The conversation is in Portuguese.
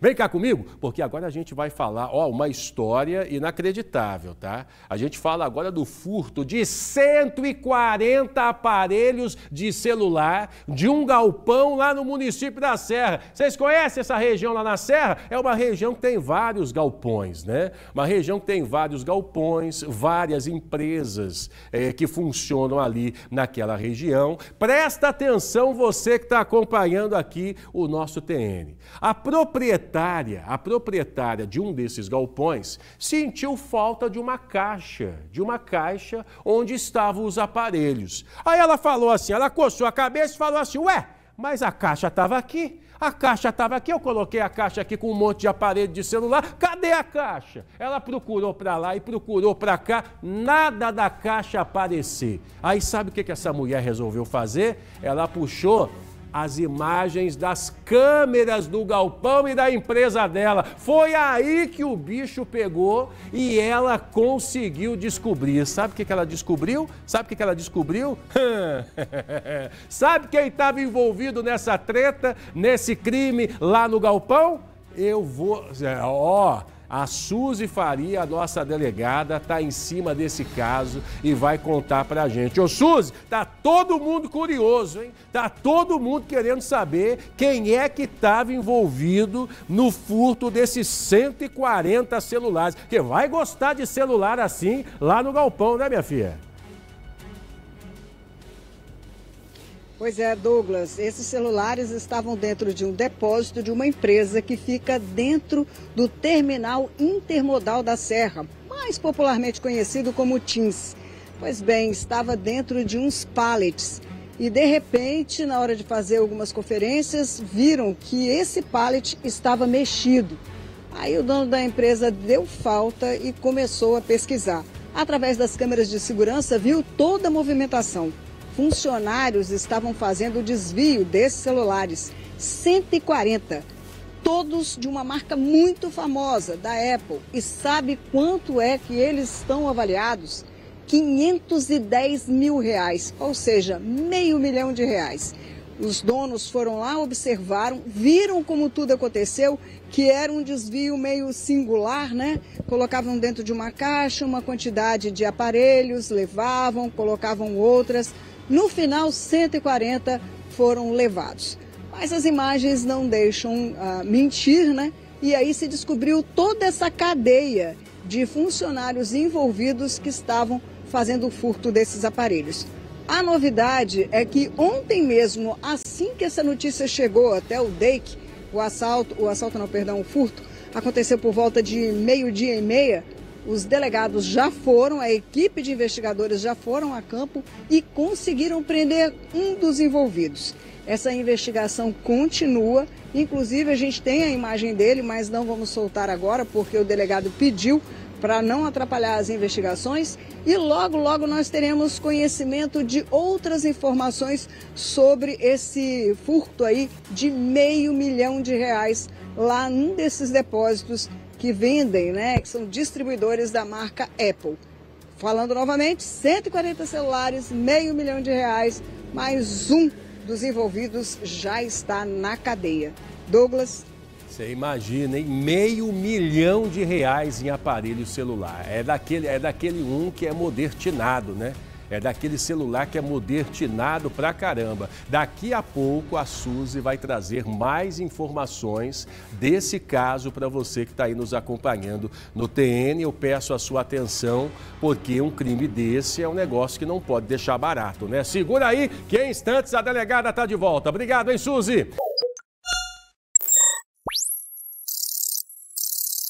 Vem cá comigo, porque agora a gente vai falar, ó, uma história inacreditável, tá? A gente fala agora do furto de 140 aparelhos de celular de um galpão lá no município da Serra. Vocês conhecem essa região lá na Serra? É uma região que tem vários galpões, né? Uma região que tem vários galpões, várias empresas é, que funcionam ali naquela região. Presta atenção você que está acompanhando aqui o nosso TN. A propriedade proprietária, a proprietária de um desses galpões, sentiu falta de uma caixa, de uma caixa onde estavam os aparelhos. Aí ela falou assim, ela coçou a cabeça e falou assim, ué, mas a caixa estava aqui. A caixa estava aqui, eu coloquei a caixa aqui com um monte de aparelho de celular. Cadê a caixa? Ela procurou para lá e procurou para cá, nada da caixa aparecer. Aí sabe o que, que essa mulher resolveu fazer? Ela puxou as imagens das câmeras do galpão e da empresa dela. Foi aí que o bicho pegou e ela conseguiu descobrir. Sabe o que ela descobriu? Sabe o que ela descobriu? Sabe quem estava envolvido nessa treta, nesse crime lá no galpão? Eu vou. Ó. Oh, a Suzy Faria, a nossa delegada, está em cima desse caso e vai contar para a gente. Ô Suzy, tá todo mundo curioso, hein? Tá todo mundo querendo saber quem é que estava envolvido no furto desses 140 celulares. Que vai gostar de celular assim lá no galpão, né, minha filha? Pois é, Douglas, esses celulares estavam dentro de um depósito de uma empresa que fica dentro do terminal intermodal da Serra, mais popularmente conhecido como TINS. Pois bem, estava dentro de uns pallets. E de repente, na hora de fazer algumas conferências, viram que esse pallet estava mexido. Aí o dono da empresa deu falta e começou a pesquisar. Através das câmeras de segurança, viu toda a movimentação funcionários estavam fazendo o desvio desses celulares. 140. Todos de uma marca muito famosa, da Apple. E sabe quanto é que eles estão avaliados? 510 mil reais, ou seja, meio milhão de reais. Os donos foram lá, observaram, viram como tudo aconteceu, que era um desvio meio singular, né? Colocavam dentro de uma caixa uma quantidade de aparelhos, levavam, colocavam outras. No final, 140 foram levados. Mas as imagens não deixam uh, mentir, né? E aí se descobriu toda essa cadeia de funcionários envolvidos que estavam fazendo o furto desses aparelhos. A novidade é que ontem mesmo, assim que essa notícia chegou até o DEIC, o assalto, o assalto não, perdão, o furto, aconteceu por volta de meio-dia e meia, os delegados já foram, a equipe de investigadores já foram a campo e conseguiram prender um dos envolvidos. Essa investigação continua, inclusive a gente tem a imagem dele, mas não vamos soltar agora porque o delegado pediu para não atrapalhar as investigações e logo, logo nós teremos conhecimento de outras informações sobre esse furto aí de meio milhão de reais lá num desses depósitos que vendem, né, que são distribuidores da marca Apple. Falando novamente, 140 celulares, meio milhão de reais, mais um dos envolvidos já está na cadeia. Douglas. Você imagina, hein? Meio milhão de reais em aparelho celular. É daquele, é daquele um que é modertinado, né? É daquele celular que é modertinado pra caramba. Daqui a pouco a Suzy vai trazer mais informações desse caso para você que está aí nos acompanhando no TN. Eu peço a sua atenção, porque um crime desse é um negócio que não pode deixar barato, né? Segura aí que em instantes a delegada está de volta. Obrigado, hein, Suzy?